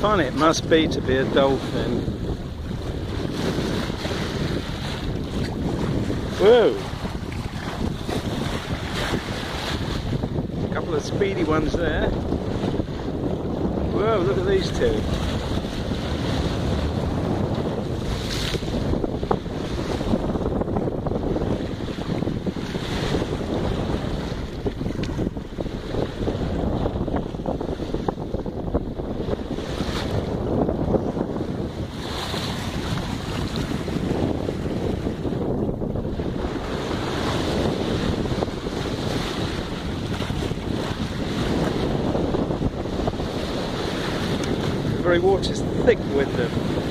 fun it must be to be a dolphin. Whoa! A couple of speedy ones there. Whoa, look at these two. Very water's thick with them.